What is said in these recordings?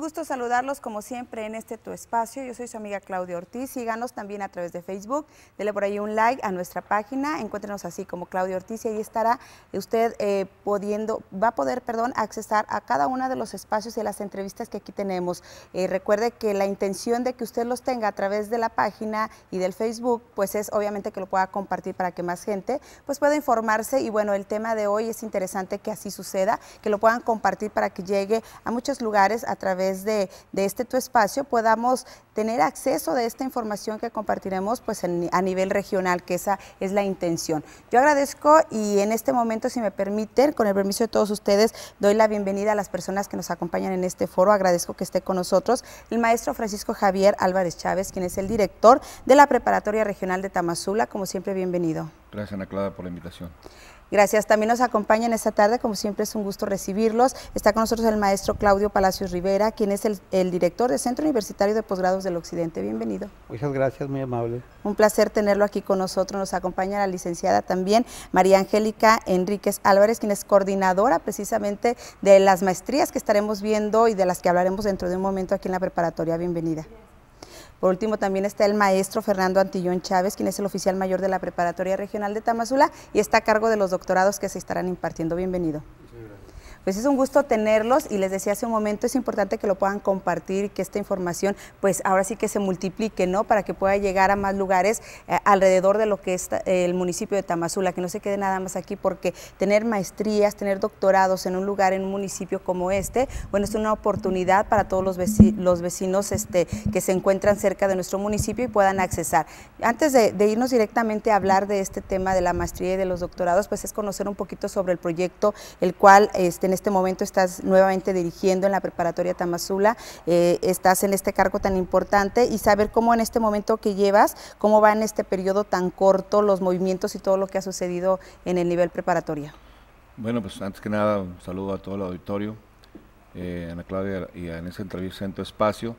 Gusto saludarlos como siempre en este tu espacio. Yo soy su amiga Claudia Ortiz. Síganos también a través de Facebook. Dele por ahí un like a nuestra página. Encuéntrenos así como Claudia Ortiz y ahí estará usted eh, pudiendo, va a poder, perdón, accesar a cada uno de los espacios y las entrevistas que aquí tenemos. Eh, recuerde que la intención de que usted los tenga a través de la página y del Facebook, pues es obviamente que lo pueda compartir para que más gente pues pueda informarse. Y bueno, el tema de hoy es interesante que así suceda, que lo puedan compartir para que llegue a muchos lugares a través de, este tu espacio podamos tener acceso de esta información que compartiremos pues a nivel regional, que esa es la intención. Yo agradezco y en este momento, si me permiten, con el permiso de todos ustedes, doy la bienvenida a las personas que nos acompañan en este foro. Agradezco que esté con nosotros el maestro Francisco Javier Álvarez Chávez, quien es el director de la Preparatoria Regional de Tamazula. Como siempre, bienvenido. Gracias, Ana Clara, por la invitación. Gracias. También nos acompañan esta tarde, como siempre es un gusto recibirlos. Está con nosotros el maestro Claudio Palacios Rivera, quien es el, director del Centro Universitario de Posgrados del Occidente. Bienvenido. Muchas gracias, muy amable. Un placer tenerlo aquí con nosotros. Nos acompaña la licenciada también María Angélica Enríquez Álvarez, quien es coordinadora precisamente de las maestrías que estaremos viendo y de las que hablaremos dentro de un momento aquí en la preparatoria. Bienvenida. Por último, también está el maestro Fernando Antillón Chávez, quien es el oficial mayor de la Preparatoria Regional de Tamazula y está a cargo de los doctorados que se estarán impartiendo. Bienvenido. Pues es un gusto tenerlos y les decía hace un momento, es importante que lo puedan compartir que esta información pues ahora sí que se multiplique, ¿no? Para que pueda llegar a más lugares eh, alrededor de lo que es el municipio de Tamazula, que no se quede nada más aquí porque tener maestrías, tener doctorados en un lugar, en un municipio como este, bueno, es una oportunidad para todos los, vecinos, los vecinos este, que se encuentran cerca de nuestro municipio y puedan accesar. Antes de, irnos directamente a hablar de este tema de la maestría y de los doctorados, pues es conocer un poquito sobre el proyecto, el cual este, en este momento estás nuevamente dirigiendo en la preparatoria Tamazula, eh, estás en este cargo tan importante y saber cómo en este momento que llevas, cómo va en este periodo tan corto los movimientos y todo lo que ha sucedido en el nivel preparatoria. Bueno, pues antes que nada un saludo a todo el auditorio, eh, Ana Claudia y en esa entrevista en tu espacio.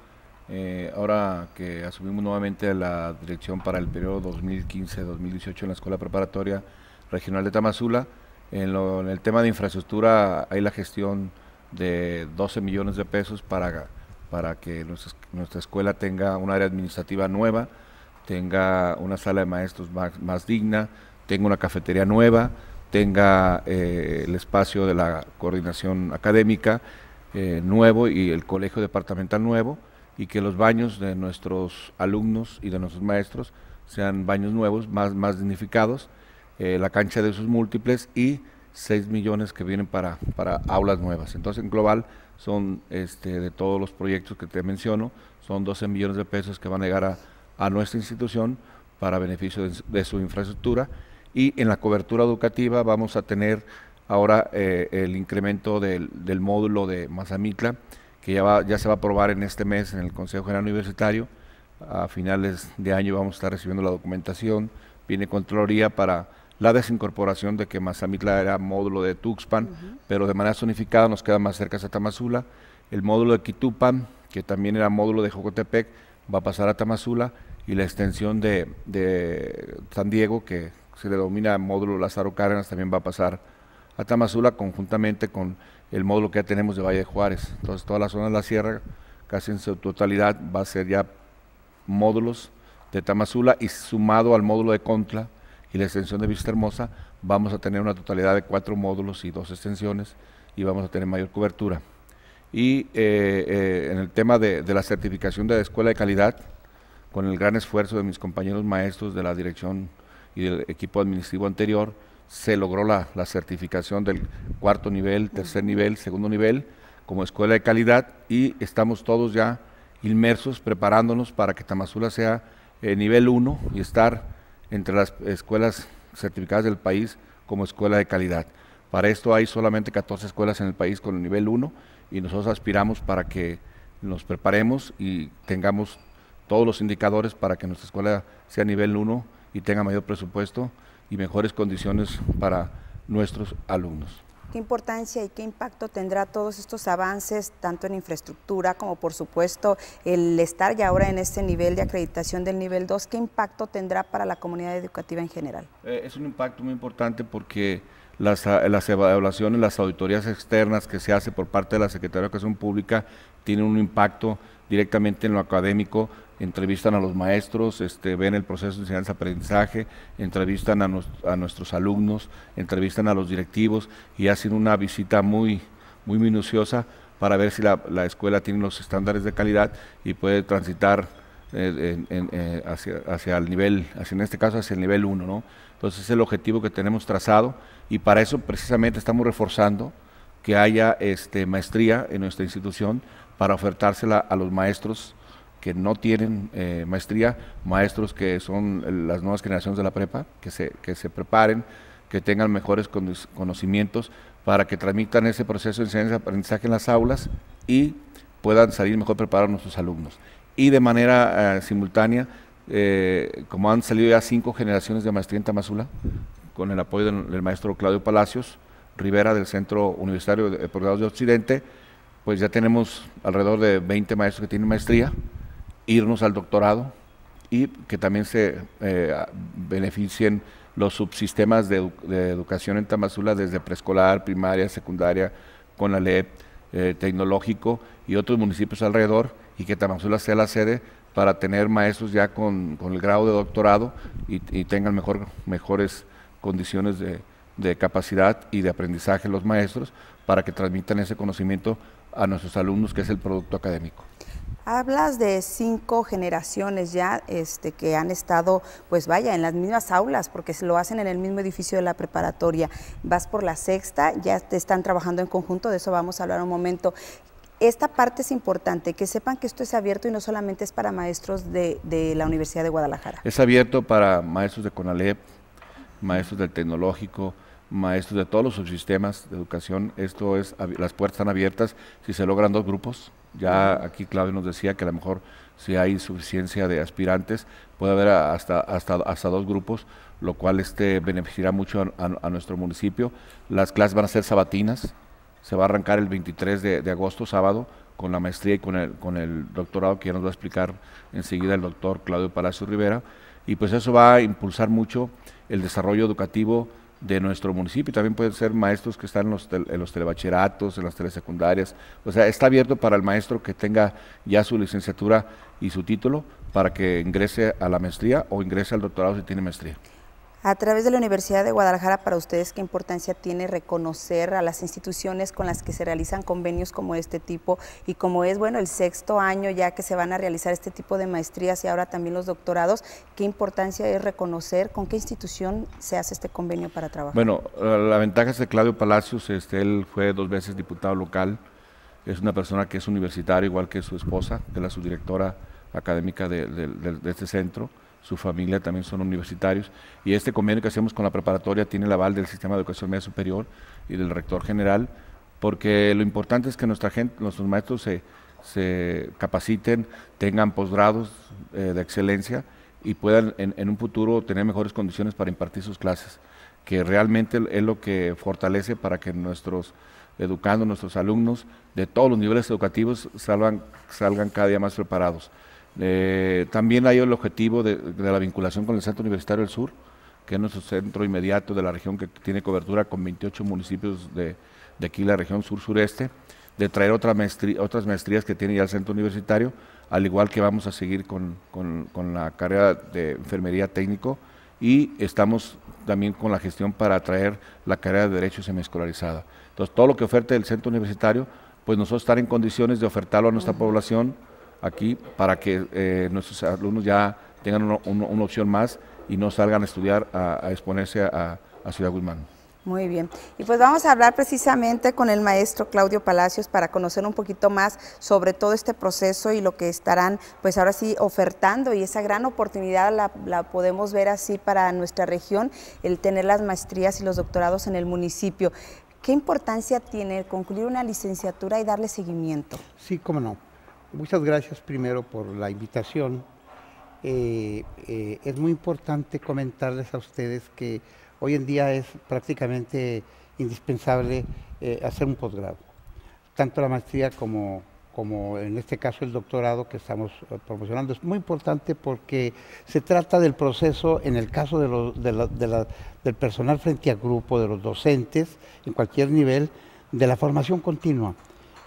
Eh, ahora que asumimos nuevamente la dirección para el periodo 2015-2018 en la Escuela Preparatoria Regional de Tamazula, en, el tema de infraestructura hay la gestión de 12 millones de pesos para, para que nuestra, escuela tenga un área administrativa nueva, tenga una sala de maestros más, digna, tenga una cafetería nueva, tenga eh, el espacio de la coordinación académica eh, nuevo y el colegio departamental nuevo y que los baños de nuestros alumnos y de nuestros maestros sean baños nuevos, más, más dignificados eh, la cancha de sus múltiples y 6 millones que vienen para, para aulas nuevas. Entonces, en global, son este, de todos los proyectos que te menciono, son 12 millones de pesos que van a llegar a, nuestra institución para beneficio de, su infraestructura. Y en la cobertura educativa vamos a tener ahora eh, el incremento del, módulo de Mazamitla, que ya, ya se va a aprobar en este mes en el Consejo General Universitario. A finales de año vamos a estar recibiendo la documentación, viene Contraloría para la desincorporación de que Mazamitla era módulo de Tuxpan, pero de manera zonificada nos queda más cerca a Tamazula. El módulo de Quitupan, que también era módulo de Jocotepec, va a pasar a Tamazula y la extensión de, San Diego, que se denomina módulo Lázaro Cárdenas, también va a pasar a Tamazula conjuntamente con el módulo que ya tenemos de Valle de Juárez. Entonces toda la zona de la sierra, casi en su totalidad, va a ser ya módulos de Tamazula y sumado al módulo de Contla, y la extensión de Vista Hermosa, vamos a tener una totalidad de cuatro módulos y dos extensiones y vamos a tener mayor cobertura. Y eh, eh, en el tema de, la certificación de la escuela de calidad, con el gran esfuerzo de mis compañeros maestros de la dirección y del equipo administrativo anterior, se logró la, certificación del cuarto nivel, tercer nivel, segundo nivel, como escuela de calidad y estamos todos ya inmersos preparándonos para que Tamazula sea eh, nivel 1 y estar entre las escuelas certificadas del país como escuela de calidad. Para esto hay solamente 14 escuelas en el país con el nivel 1 y nosotros aspiramos para que nos preparemos y tengamos todos los indicadores para que nuestra escuela sea nivel 1 y tenga mayor presupuesto y mejores condiciones para nuestros alumnos. ¿Qué importancia y qué impacto tendrá todos estos avances, tanto en infraestructura como por supuesto el estar ya ahora en este nivel de acreditación del nivel 2? ¿Qué impacto tendrá para la comunidad educativa en general? Eh, es un impacto muy importante porque las, las, evaluaciones, las auditorías externas que se hace por parte de la Secretaría de Educación Pública tienen un impacto directamente en lo académico, entrevistan a los maestros, este, ven el proceso de enseñanza-aprendizaje, entrevistan a, nuestros alumnos, entrevistan a los directivos y hacen una visita muy, muy minuciosa para ver si la, la escuela tiene los estándares de calidad y puede transitar eh, eh, hacia, hacia, el nivel, hacia, en este caso hacia el nivel 1. ¿no? Entonces es el objetivo que tenemos trazado y para eso precisamente estamos reforzando que haya este, maestría en nuestra institución para ofertársela a los maestros que no tienen eh, maestría, maestros que son las nuevas generaciones de la prepa, que se, que se preparen, que tengan mejores conocimientos para que transmitan ese proceso de enseñanza-aprendizaje en las aulas y puedan salir mejor preparados nuestros alumnos. Y de manera eh, simultánea, eh, como han salido ya cinco generaciones de maestría en Tamazula, con el apoyo del, maestro Claudio Palacios, Rivera del Centro Universitario de Posgrados de Occidente, pues ya tenemos alrededor de 20 maestros que tienen maestría, irnos al doctorado y que también se eh, beneficien los subsistemas de, educación en Tamazula desde preescolar, primaria, secundaria, con la LEP, eh, tecnológico y otros municipios alrededor y que Tamazula sea la sede para tener maestros ya con, el grado de doctorado y, tengan mejor, mejores condiciones de, de capacidad y de aprendizaje los maestros para que transmitan ese conocimiento a nuestros alumnos, que es el producto académico. Hablas de cinco generaciones ya este, que han estado, pues vaya, en las mismas aulas, porque lo hacen en el mismo edificio de la preparatoria. Vas por la sexta, ya te están trabajando en conjunto, de eso vamos a hablar un momento. Esta parte es importante, que sepan que esto es abierto y no solamente es para maestros de, de la Universidad de Guadalajara. Es abierto para maestros de CONALEP, maestros del tecnológico, maestros de todos los subsistemas de educación. Esto es, las puertas están abiertas si se logran dos grupos. Ya aquí Claudio nos decía que a lo mejor si hay suficiencia de aspirantes, puede haber hasta, hasta, hasta dos grupos, lo cual este beneficiará mucho a, nuestro municipio. Las clases van a ser sabatinas, se va a arrancar el 23 de, de, agosto, sábado, con la maestría y con el, con el doctorado que ya nos va a explicar enseguida el doctor Claudio Palacio Rivera. Y pues eso va a impulsar mucho el desarrollo educativo de nuestro municipio. También pueden ser maestros que están en los, en los telebacheratos, en las telesecundarias. O sea, está abierto para el maestro que tenga ya su licenciatura y su título para que ingrese a la maestría o ingrese al doctorado si tiene maestría. A través de la Universidad de Guadalajara, para ustedes, ¿qué importancia tiene reconocer a las instituciones con las que se realizan convenios como este tipo y como es, bueno, el sexto año ya que se van a realizar este tipo de maestrías y ahora también los doctorados? ¿Qué importancia es reconocer con qué institución se hace este convenio para trabajar? Bueno, la ventaja es de Claudio Palacios, este, él fue dos veces diputado local, es una persona que es universitaria, igual que su esposa, que es la subdirectora académica de este centro su familia también son universitarios, y este convenio que hacemos con la preparatoria tiene el aval del Sistema de Educación Media Superior y del rector general, porque lo importante es que nuestra gente, nuestros maestros se, capaciten, tengan posgrados eh, de excelencia y puedan en, un futuro tener mejores condiciones para impartir sus clases, que realmente es lo que fortalece para que nuestros educando, nuestros alumnos de todos los niveles educativos salgan cada día más preparados. Eh, también hay el objetivo de, la vinculación con el Centro Universitario del Sur, que es nuestro centro inmediato de la región que tiene cobertura con 28 municipios de, de aquí, la región sur-sureste, de traer otra otras maestrías que tiene ya el centro universitario, al igual que vamos a seguir con, con, la carrera de enfermería técnico y estamos también con la gestión para traer la carrera de Derecho semiescolarizada. Entonces, todo lo que oferte el centro universitario, pues nosotros estar en condiciones de ofertarlo a nuestra población, aquí para que eh, nuestros alumnos ya tengan una, opción más y no salgan a estudiar, a, exponerse a, Ciudad Guzmán. Muy bien. Y pues vamos a hablar precisamente con el maestro Claudio Palacios para conocer un poquito más sobre todo este proceso y lo que estarán pues ahora sí ofertando y esa gran oportunidad la, la, podemos ver así para nuestra región, el tener las maestrías y los doctorados en el municipio. ¿Qué importancia tiene concluir una licenciatura y darle seguimiento? Sí, cómo no. Muchas gracias primero por la invitación. Eh, eh, es muy importante comentarles a ustedes que hoy en día es prácticamente indispensable hacer un posgrado, tanto la maestría como, como en este caso el doctorado que estamos promocionando. Es muy importante porque se trata del proceso, en el caso del personal frente al grupo, de los docentes, en cualquier nivel, de la formación continua.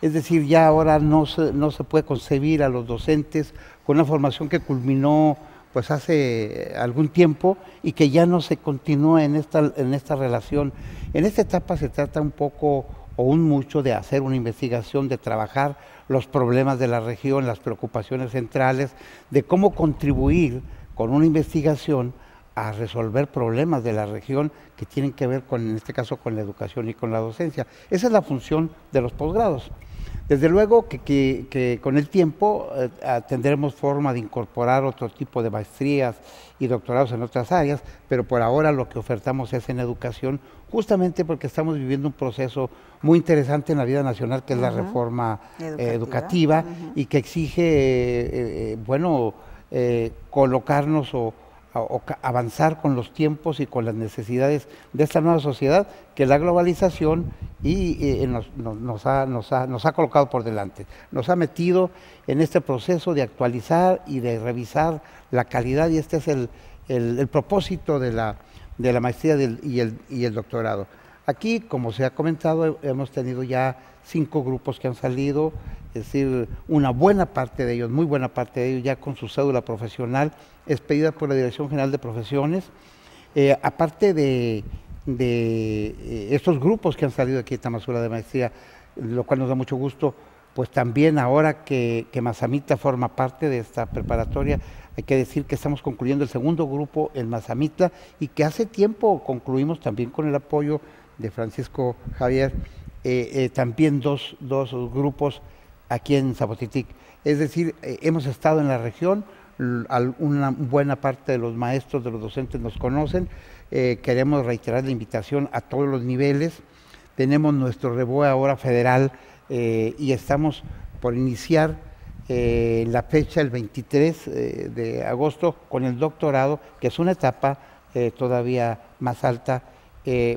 Es decir, ya ahora no se, no se puede concebir a los docentes con una formación que culminó pues hace algún tiempo y que ya no se continúa en esta, en esta relación. En esta etapa se trata un poco o un mucho de hacer una investigación, de trabajar los problemas de la región, las preocupaciones centrales, de cómo contribuir con una investigación a resolver problemas de la región que tienen que ver con, en este caso, con la educación y con la docencia. Esa es la función de los posgrados. Desde luego que, con el tiempo eh, tendremos forma de incorporar otro tipo de maestrías y doctorados en otras áreas, pero por ahora lo que ofertamos es en educación, justamente porque estamos viviendo un proceso muy interesante en la vida nacional, que es la reforma eh, educativa, y que exige, eh, bueno, colocarnos o avanzar con los tiempos y con las necesidades de esta nueva sociedad que la globalización y, nos, ha, colocado por delante. Nos ha metido en este proceso de actualizar y de revisar la calidad y este es el, propósito de la, de la maestría y, el, y el doctorado. Aquí, como se ha comentado, hemos tenido ya cinco grupos que han salido, es decir, una buena parte de ellos, muy buena parte de ellos ya con su cédula profesional expedida por la Dirección General de Profesiones. Eh, aparte de, eh, estos grupos que han salido aquí de Tamazula de Maestría, lo cual nos da mucho gusto, pues también ahora que, que Mazamita forma parte de esta preparatoria, hay que decir que estamos concluyendo el segundo grupo en Mazamita y que hace tiempo concluimos también con el apoyo de Francisco Javier, eh, también dos, dos grupos aquí en Zapotitic. Es decir, hemos estado en la región, una buena parte de los maestros, de los docentes nos conocen. Eh, queremos reiterar la invitación a todos los niveles. Tenemos nuestro reboe ahora federal eh, y estamos por iniciar la fecha el 23 de agosto con el doctorado, que es una etapa todavía más alta,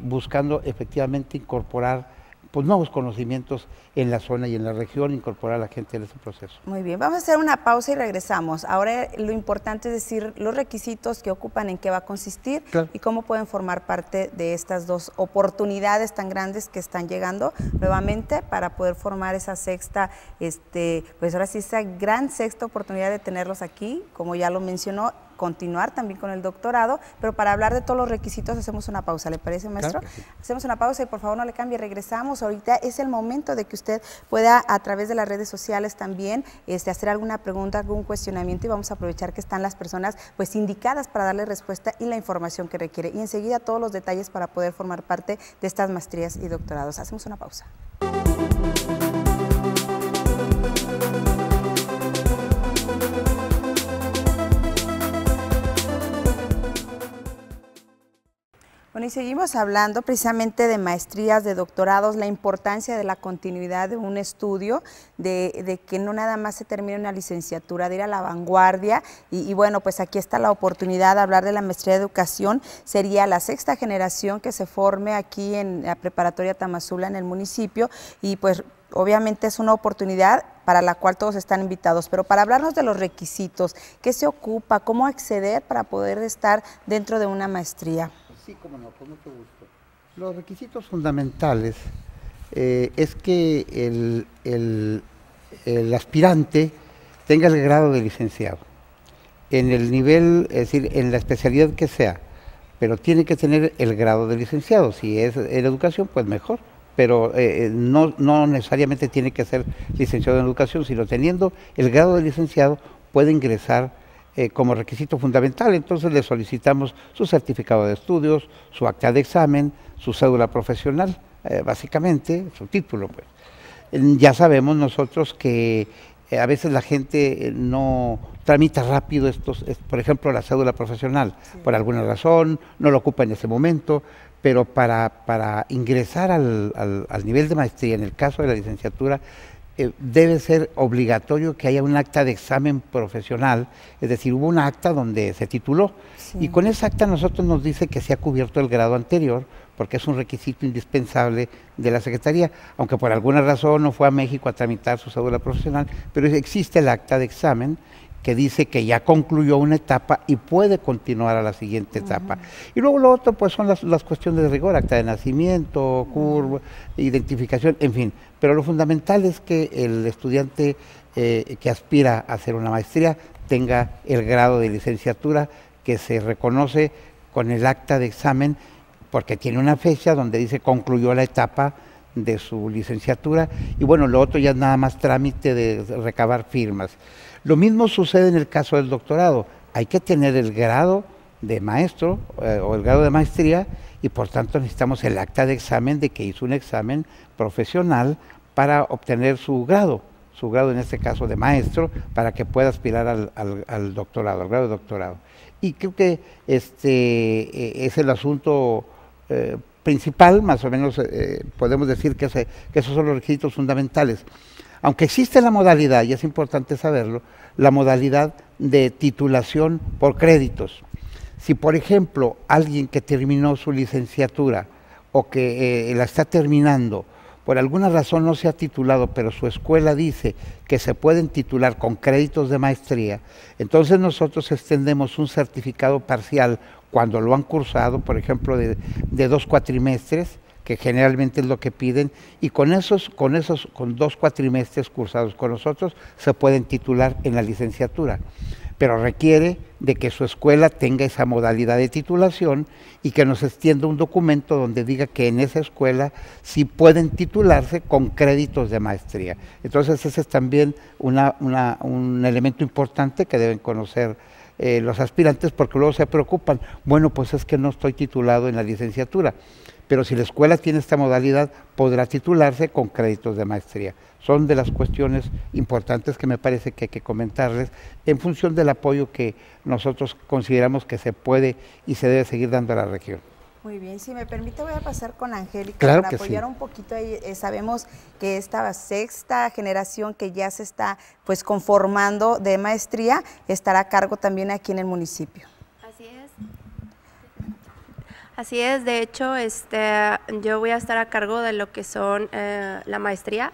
buscando efectivamente incorporar pues, nuevos conocimientos en la zona y en la región, incorporar a la gente en ese proceso. Muy bien, vamos a hacer una pausa y regresamos. Ahora lo importante es decir los requisitos que ocupan, en qué va a consistir y cómo pueden formar parte de estas dos oportunidades tan grandes que están llegando nuevamente para poder formar esa sexta, este, pues ahora sí, esa gran sexta oportunidad de tenerlos aquí, como ya lo mencionó, continuar también con el doctorado, pero para hablar de todos los requisitos hacemos una pausa, ¿le parece, maestro? Hacemos una pausa y por favor no le cambie, regresamos. Ahorita es el momento de que usted pueda a través de las redes sociales también este, hacer alguna pregunta, algún cuestionamiento y vamos a aprovechar que están las personas pues indicadas para darle respuesta y la información que requiere. Y enseguida todos los detalles para poder formar parte de estas maestrías y doctorados. Hacemos una pausa. Bueno, y seguimos hablando precisamente de maestrías, de doctorados, la importancia de la continuidad de un estudio, de, que no nada más se termine una licenciatura, de ir a la vanguardia. Y, bueno, pues aquí está la oportunidad de hablar de la maestría de educación. Sería la sexta generación que se forme aquí en la preparatoria Tamazula, en el municipio. Y pues obviamente es una oportunidad para la cual todos están invitados, pero para hablarnos de los requisitos, qué se ocupa, cómo acceder para poder estar dentro de una maestría. Sí, como no, con mucho gusto. Los requisitos fundamentales eh, es que el, aspirante tenga el grado de licenciado en el nivel, es decir, en la especialidad que sea, pero tiene que tener el grado de licenciado. Si es en educación, pues mejor, pero eh, eh, no, no necesariamente tiene que ser licenciado en educación, sino teniendo el grado de licenciado puede ingresar eh, como requisito fundamental. Entonces le solicitamos su certificado de estudios, su acta de examen, su cédula profesional, eh, básicamente, su título. Pues. Ya sabemos nosotros que eh, a veces la gente no tramita rápido estos, por ejemplo, la cédula profesional, por alguna razón, no lo ocupa en ese momento, pero para, para ingresar al, al nivel de maestría, en el caso de la licenciatura, eh, debe ser obligatorio que haya un acta de examen profesional, es decir, hubo un acta donde se tituló. Y con esa acta nosotros nos dice que se ha cubierto el grado anterior porque es un requisito indispensable de la Secretaría, aunque por alguna razón no fue a México a tramitar su cédula profesional, pero existe el acta de examen que dice que ya concluyó una etapa y puede continuar a la siguiente etapa. Y luego lo otro, pues son las, cuestiones de rigor, acta de nacimiento, curva, identificación, en fin. Pero lo fundamental es que el estudiante eh, que aspira a hacer una maestría tenga el grado de licenciatura que se reconoce con el acta de examen, porque tiene una fecha donde dice concluyó la etapa de su licenciatura y bueno, lo otro ya es nada más trámite de recabar firmas. Lo mismo sucede en el caso del doctorado. Hay que tener el grado de maestro eh, o el grado de maestría y por tanto necesitamos el acta de examen de que hizo un examen profesional para obtener su grado, su grado en este caso de maestro, para que pueda aspirar al, doctorado, al grado de doctorado. Y creo que este eh, es el asunto eh, principal, más o menos podemos decir que esos son los requisitos fundamentales. Aunque existe la modalidad, y es importante saberlo, la modalidad de titulación por créditos. Si, por ejemplo, alguien que terminó su licenciatura o que eh, la está terminando, por alguna razón no se ha titulado, pero su escuela dice que se pueden titular con créditos de maestría, entonces nosotros extendemos un certificado parcial cuando lo han cursado, por ejemplo, de, de dos cuatrimestres, que generalmente es lo que piden, y con esos, con esos, con dos cuatrimestres cursados con nosotros, se pueden titular en la licenciatura. Pero requiere de que su escuela tenga esa modalidad de titulación y que nos extienda un documento donde diga que en esa escuela sí pueden titularse con créditos de maestría. Entonces ese es también un elemento importante que deben conocer eh, los aspirantes porque luego se preocupan, bueno, pues es que no estoy titulado en la licenciatura pero si la escuela tiene esta modalidad, podrá titularse con créditos de maestría. Son de las cuestiones importantes que me parece que hay que comentarles en función del apoyo que nosotros consideramos que se puede y se debe seguir dando a la región. Muy bien, si me permite voy a pasar con Angélica para apoyar un poquito. Eh, sabemos que esta sexta generación que ya se está pues conformando de maestría estará a cargo también aquí en el municipio. Así es, de hecho, este, yo voy a estar a cargo de lo que son eh, la maestría.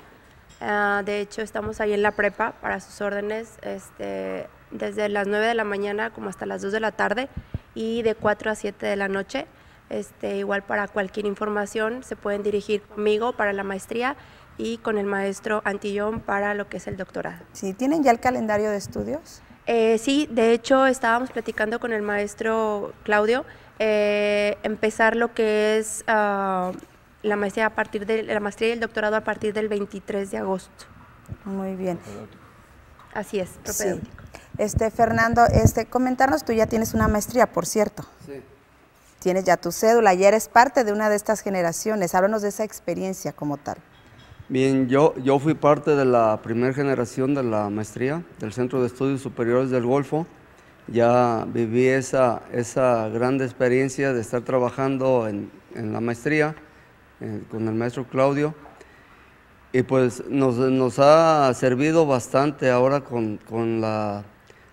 Ah, de hecho, estamos ahí en la prepa para sus órdenes este, desde las 9 de la mañana como hasta las 2 de la tarde y de 4 a 7 de la noche. Este, igual para cualquier información se pueden dirigir conmigo para la maestría y con el maestro Antillón para lo que es el doctorado. Sí, ¿tienen ya el calendario de estudios? Eh, sí, de hecho estábamos platicando con el maestro Claudio eh, empezar lo que es ah, la maestría a partir de la maestría y el doctorado a partir del 23 de agosto. Muy bien. Así es, Este Fernando, este comentarnos, tú ya tienes una maestría, por cierto. Sí. Tienes ya tu cédula, ya eres parte de una de estas generaciones. Háblanos de esa experiencia como tal. Bien, yo, yo fui parte de la primera generación de la maestría del Centro de Estudios Superiores del Golfo ya viví esa, esa gran experiencia de estar trabajando en, la maestría eh, con el maestro Claudio y pues nos, ha servido bastante ahora con, la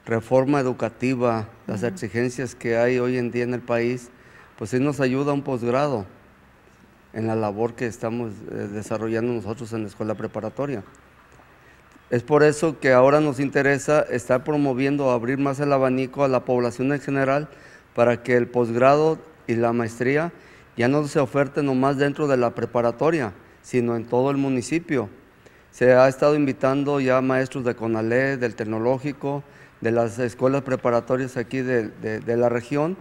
reforma educativa, las exigencias que hay hoy en día en el país, pues sí nos ayuda un posgrado en la labor que estamos eh, desarrollando nosotros en la escuela preparatoria. Es por eso que ahora nos interesa estar promoviendo abrir más el abanico a la población en general para que el posgrado y la maestría ya no se oferten nomás dentro de la preparatoria, sino en todo el municipio. Se ha estado invitando ya maestros de CONALE, del tecnológico, de las escuelas preparatorias aquí de, la región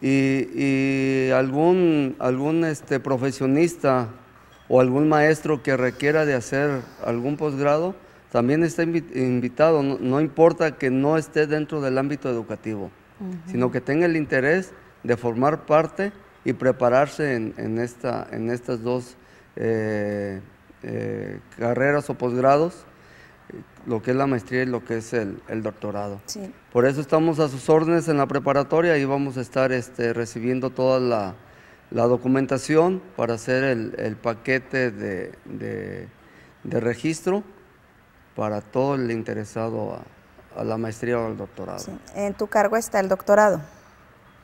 y, algún, algún este, profesionista o algún maestro que requiera de hacer algún posgrado, también está invitado, no, importa que no esté dentro del ámbito educativo, sino que tenga el interés de formar parte y prepararse en, esta, en estas dos eh, eh, carreras o posgrados, lo que es la maestría y lo que es el, doctorado. Por eso estamos a sus órdenes en la preparatoria y vamos a estar este, recibiendo toda la, la documentación para hacer el, paquete de, registro para todo el interesado a, la maestría o al doctorado. ¿En tu cargo está el doctorado?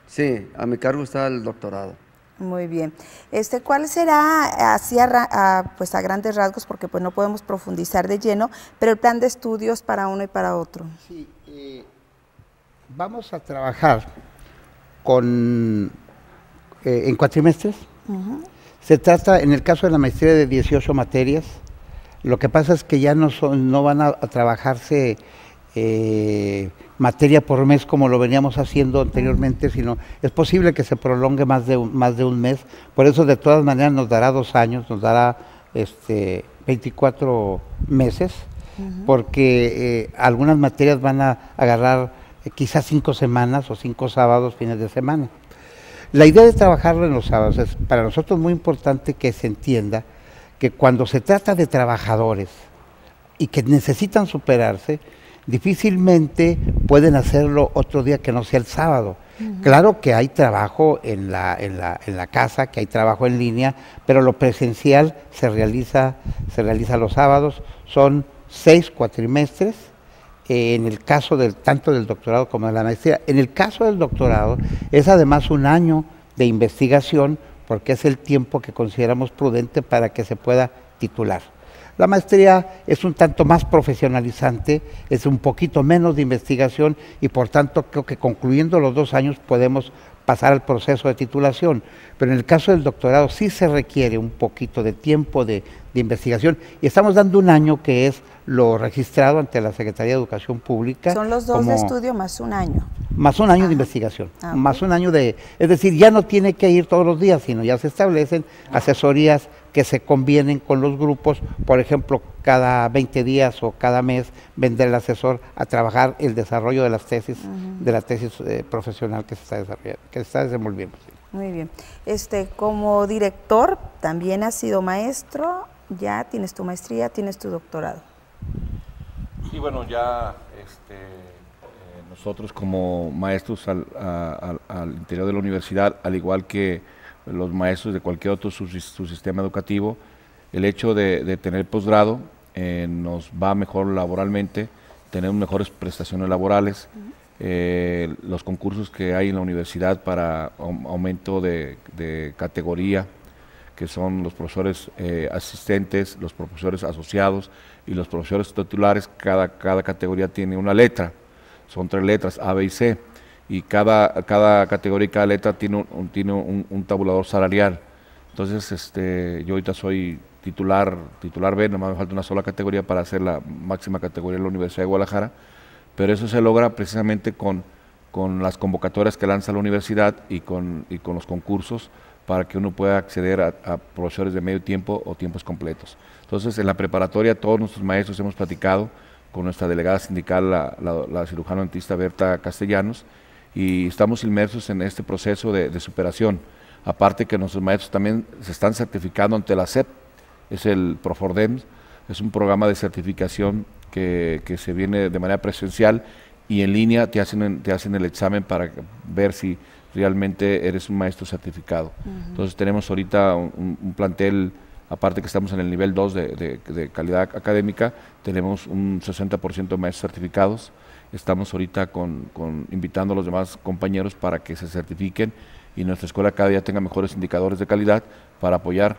Sí, a mi cargo está el doctorado. Muy bien. Este, ¿Cuál será, así a, pues a grandes rasgos, porque pues no podemos profundizar de lleno, pero el plan de estudios para uno y para otro? Sí, eh, vamos a trabajar con, eh, en cuatrimestres. Se trata, en el caso de la maestría, de 18 materias. Lo que pasa es que ya no, son, no van a, trabajarse eh, materia por mes como lo veníamos haciendo anteriormente, sino es posible que se prolongue más de, un, más de un mes. Por eso, de todas maneras, nos dará dos años, nos dará este, 24 meses, porque eh, algunas materias van a agarrar eh, quizás cinco semanas o cinco sábados, fines de semana. La idea de trabajarlo en los sábados es para nosotros muy importante que se entienda que cuando se trata de trabajadores y que necesitan superarse, difícilmente pueden hacerlo otro día que no sea el sábado. Claro que hay trabajo en la, en, la, en la casa, que hay trabajo en línea, pero lo presencial se realiza, se realiza los sábados. Son seis cuatrimestres, eh, en el caso del, tanto del doctorado como de la maestría. En el caso del doctorado es además un año de investigación porque es el tiempo que consideramos prudente para que se pueda titular. La maestría es un tanto más profesionalizante, es un poquito menos de investigación y por tanto creo que concluyendo los dos años podemos pasar al proceso de titulación. Pero en el caso del doctorado sí se requiere un poquito de tiempo de, investigación y estamos dando un año que es lo registrado ante la Secretaría de Educación Pública. Son los dos de estudio más un año. Más un año de investigación, ah, más un año de... Es decir, ya no tiene que ir todos los días, sino ya se establecen asesorías que se convienen con los grupos, por ejemplo, cada 20 días o cada mes vendrá el asesor a trabajar el desarrollo de las tesis, de la tesis eh, profesional que se está desarrollando, que se está desenvolviendo. Muy bien. Este, como director, también has sido maestro, ya tienes tu maestría, tienes tu doctorado. Sí, bueno, ya este, eh, nosotros como maestros al, al interior de la universidad, al igual que los maestros de cualquier otro subsistema educativo, el hecho de, tener posgrado eh, nos va mejor laboralmente, tenemos mejores prestaciones laborales, eh, los concursos que hay en la universidad para aumento de, categoría, que son los profesores eh, asistentes, los profesores asociados y los profesores titulares, cada, cada categoría tiene una letra, son tres letras, A, B y C. Y cada, cada categoría y cada letra tiene un, tiene un, tabulador salarial. Entonces, este, yo ahorita soy titular, titular B, nomás me falta una sola categoría para hacer la máxima categoría en la Universidad de Guadalajara, pero eso se logra precisamente con, con las convocatorias que lanza la universidad y con, y con los concursos para que uno pueda acceder a, profesores de medio tiempo o tiempos completos. Entonces, en la preparatoria todos nuestros maestros hemos platicado con nuestra delegada sindical, la, la, cirujana dentista Berta Castellanos, y estamos inmersos en este proceso de, superación. Aparte que nuestros maestros también se están certificando ante la SEP, es el Profordem, es un programa de certificación que, se viene de manera presencial y en línea te hacen, te hacen el examen para ver si realmente eres un maestro certificado. Entonces tenemos ahorita un, plantel, aparte que estamos en el nivel 2 de, de calidad académica, tenemos un 60% de maestros certificados, Estamos ahorita con, invitando a los demás compañeros para que se certifiquen y nuestra escuela cada día tenga mejores indicadores de calidad para apoyar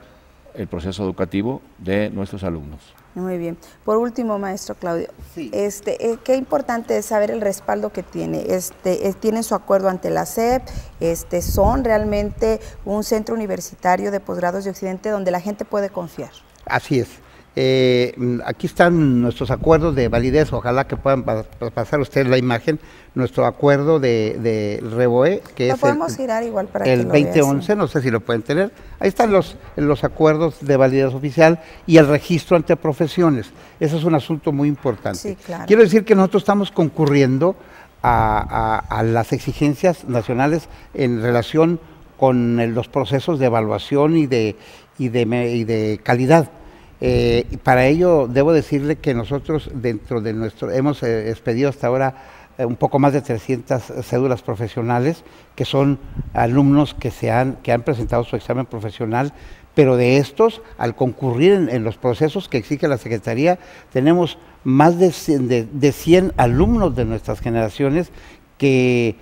el proceso educativo de nuestros alumnos. Muy bien. Por último, maestro Claudio, este, eh, qué importante es saber el respaldo que tiene. Este, eh, tienen su acuerdo ante la SEP, este, son realmente un centro universitario de posgrados de Occidente donde la gente puede confiar. Así es. Eh, aquí están nuestros acuerdos de validez, ojalá que puedan pasar ustedes la imagen, nuestro acuerdo de, de Reboe, que es podemos el, girar igual para el 2011, no sé si lo pueden tener. Ahí están los, los acuerdos de validez oficial y el registro ante profesiones. Ese es un asunto muy importante. Quiero decir que nosotros estamos concurriendo a, las exigencias nacionales en relación con los procesos de evaluación y de, y de, y de calidad. Eh, y para ello debo decirle que nosotros dentro de nuestro, hemos eh, expedido hasta ahora eh, un poco más de 300 cédulas profesionales, que son alumnos que, se han, que han presentado su examen profesional, pero de estos, al concurrir en, los procesos que exige la Secretaría, tenemos más de 100, de 100 alumnos de nuestras generaciones que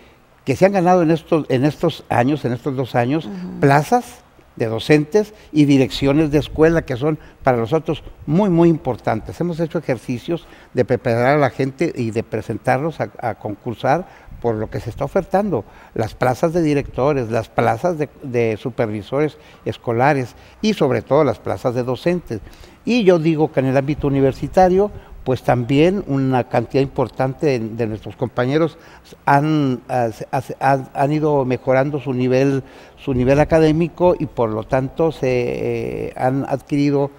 que se han ganado en estos, en estos años, en estos dos años, plazas de docentes y direcciones de escuela que son para nosotros muy, muy importantes. Hemos hecho ejercicios de preparar a la gente y de presentarlos a, concursar por lo que se está ofertando, las plazas de directores, las plazas de, de, supervisores escolares y sobre todo las plazas de docentes. Y yo digo que en el ámbito universitario pues también una cantidad importante de, nuestros compañeros han, han, ido mejorando su nivel, su nivel académico y por lo tanto se eh, han adquirido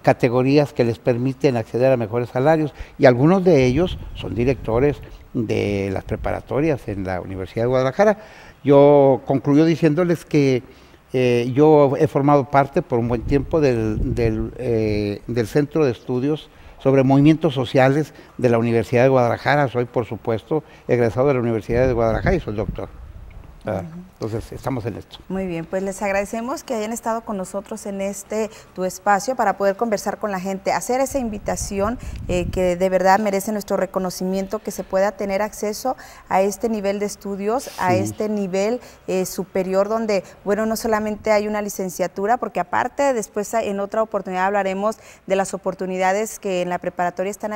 categorías que les permiten acceder a mejores salarios y algunos de ellos son directores de las preparatorias en la Universidad de Guadalajara. Yo concluyo diciéndoles que eh, yo he formado parte por un buen tiempo del, eh, del Centro de Estudios sobre movimientos sociales de la Universidad de Guadalajara. Soy, por supuesto, egresado de la Universidad de Guadalajara y soy doctor. Entonces, estamos en esto. Muy bien, pues les agradecemos que hayan estado con nosotros en este tu espacio para poder conversar con la gente, hacer esa invitación eh, que de verdad merece nuestro reconocimiento, que se pueda tener acceso a este nivel de estudios, a este nivel eh, superior donde, bueno, no solamente hay una licenciatura, porque aparte después en otra oportunidad hablaremos de las oportunidades que en la preparatoria están,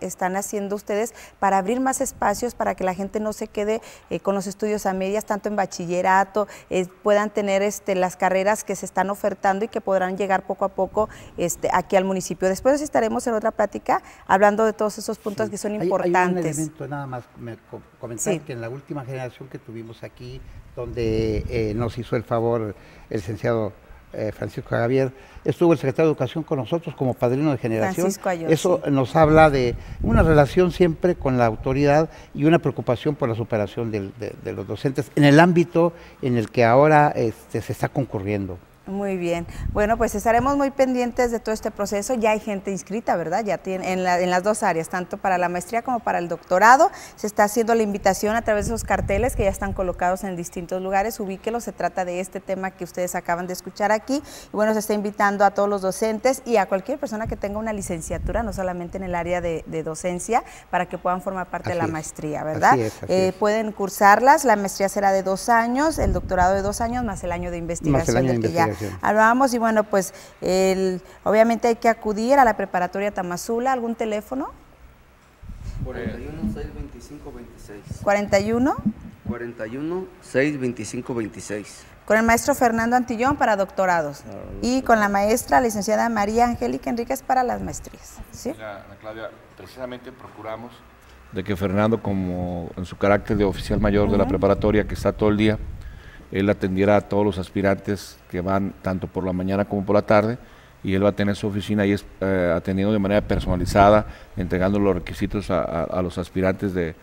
están haciendo ustedes para abrir más espacios, para que la gente no se quede eh, con los estudios a medias, tanto en bachillerato, eh, puedan tener este, las carreras que se están ofertando y que podrán llegar poco a poco este, aquí al municipio. Después estaremos en otra plática hablando de todos esos puntos que son importantes. Hay un elemento nada más, me comentar que en la última generación que tuvimos aquí, donde eh, nos hizo el favor el licenciado eh, Francisco Javier, estuvo el secretario de Educación con nosotros como padrino de generación. Eso nos habla de una relación siempre con la autoridad y una preocupación por la superación de, los docentes en el ámbito en el que ahora este, se está concurriendo. Muy bien. Bueno, pues estaremos muy pendientes de todo este proceso. Ya hay gente inscrita, ¿verdad? Ya tiene, en, las dos áreas, tanto para la maestría como para el doctorado. Se está haciendo la invitación a través de esos carteles que ya están colocados en distintos lugares. Ubíquelos. Se trata de este tema que ustedes acaban de escuchar aquí. Y bueno, se está invitando a todos los docentes y a cualquier persona que tenga una licenciatura, no solamente en el área de, docencia, para que puedan formar parte de la maestría, ¿verdad? Eh, pueden cursarlas. La maestría será de dos años, el doctorado de dos años, más el año de investigación, del que ya hablábamos y bueno, pues el, obviamente hay que acudir a la preparatoria Tamazula, ¿algún teléfono? 41 625 26. 41 41 625 26. Con el maestro Fernando Antillón para doctorados ah, y con la maestra licenciada María Angélica Enríquez para las maestrías. ¿sí? Claudia, precisamente procuramos de que Fernando, como en su carácter de oficial mayor de la preparatoria, que está todo el día, él atendiera a todos los aspirantes que van tanto por la mañana como por la tarde y él va a tener su oficina ahí eh, atendiendo de manera personalizada, entregando los requisitos a, los aspirantes de,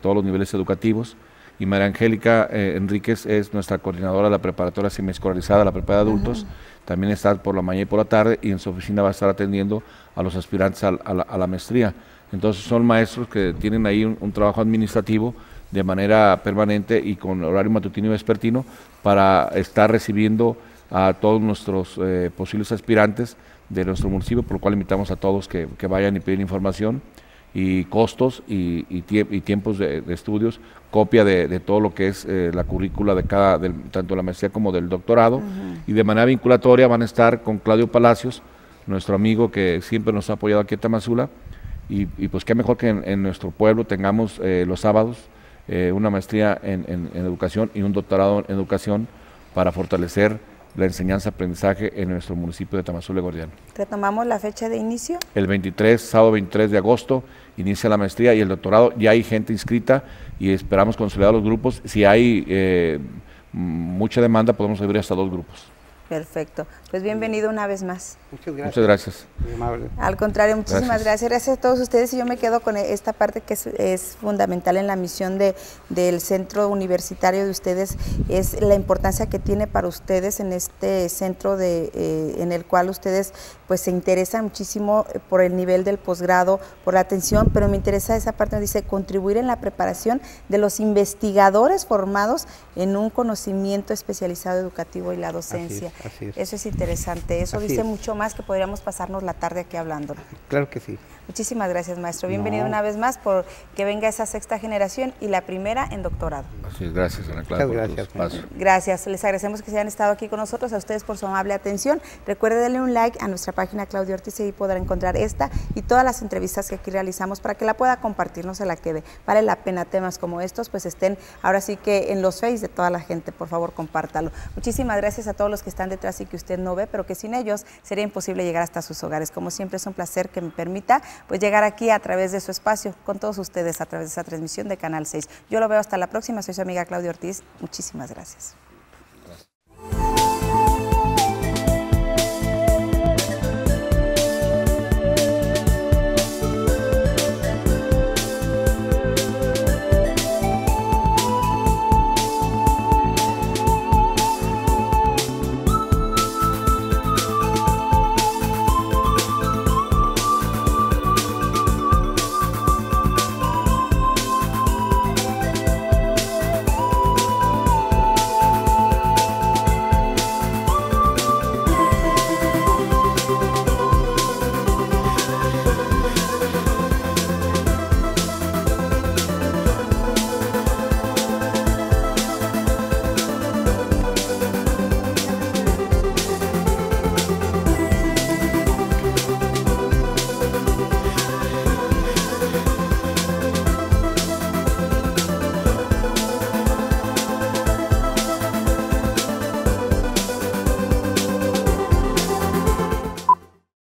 todos los niveles educativos. Y María Angélica eh, Enríquez es nuestra coordinadora de la preparatoria semiescolarizada, la prepa de adultos. También está por la mañana y por la tarde y en su oficina va a estar atendiendo a los aspirantes a, la, maestría. Entonces son maestros que tienen ahí un trabajo administrativo de manera permanente y con horario matutino y vespertino para estar recibiendo a todos nuestros eh, posibles aspirantes de nuestro municipio, por lo cual invitamos a todos que, vayan y piden información y costos y, tiempos de, estudios, copia de, todo lo que es eh, la currícula de cada, del, tanto de la maestría como del doctorado, y de manera vinculatoria van a estar con Claudio Palacios, nuestro amigo que siempre nos ha apoyado aquí en Tamazula, y, pues qué mejor que en, nuestro pueblo tengamos eh, los sábados eh, una maestría en, educación y un doctorado en educación para fortalecer la enseñanza-aprendizaje en nuestro municipio de Tamazula Gordiano. ¿Retomamos la fecha de inicio? El 23, sábado 23 de agosto, inicia la maestría y el doctorado. Ya hay gente inscrita y esperamos consolidar los grupos. Si hay eh, mucha demanda, podemos abrir hasta dos grupos. Perfecto. Pues bienvenido una vez más. Muchas gracias. Muchas gracias. Muy amable. Al contrario, muchísimas gracias. gracias. a todos ustedes y yo me quedo con esta parte que es, fundamental en la misión de, del centro universitario de ustedes, es la importancia que tiene para ustedes en este centro de, eh, en el cual ustedes pues se interesan muchísimo por el nivel del posgrado, por la atención, pero me interesa esa parte donde dice contribuir en la preparación de los investigadores formados en un conocimiento especializado educativo y la docencia. así es. Eso es interesante, eso Así dice es. mucho más que podríamos pasarnos la tarde aquí hablándolo. Claro que sí. Muchísimas gracias, maestro. Bienvenido No. una vez más por que venga esa sexta generación y la primera en doctorado. Así es, gracias Ana Clara Muchas por tu gracias. Gracias, les agradecemos que se hayan estado aquí con nosotros, a ustedes por su amable atención. Recuerde darle un like a nuestra página Claudio Ortiz y ahí podrá encontrar esta y todas las entrevistas que aquí realizamos para que la pueda compartir, no se la quede. Vale la pena temas como estos, pues estén ahora sí que en los face de toda la gente, por favor compártalo. Muchísimas gracias a todos los que están detrás y que usted no ve, pero que sin ellos sería imposible llegar hasta sus hogares. Como siempre es un placer que me permita pues llegar aquí a través de su espacio con todos ustedes a través de esa transmisión de Canal 6. Yo lo veo hasta la próxima, soy su amiga Claudia Ortiz. Muchísimas gracias.